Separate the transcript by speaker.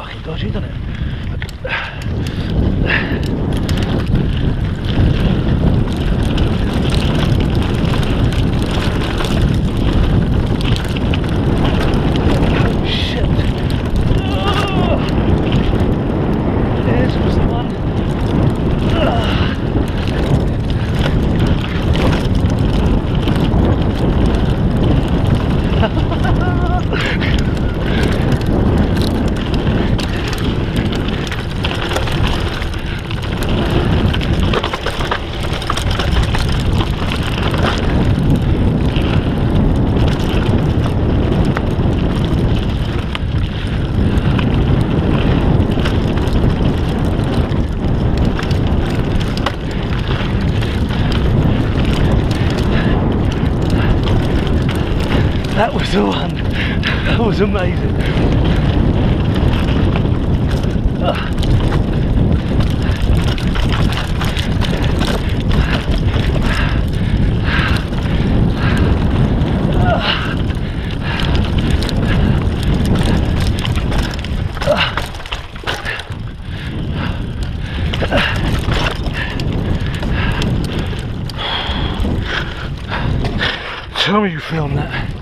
Speaker 1: fucking dodgy, doesn't it? That was the one. That was amazing. Tell me you filmed that.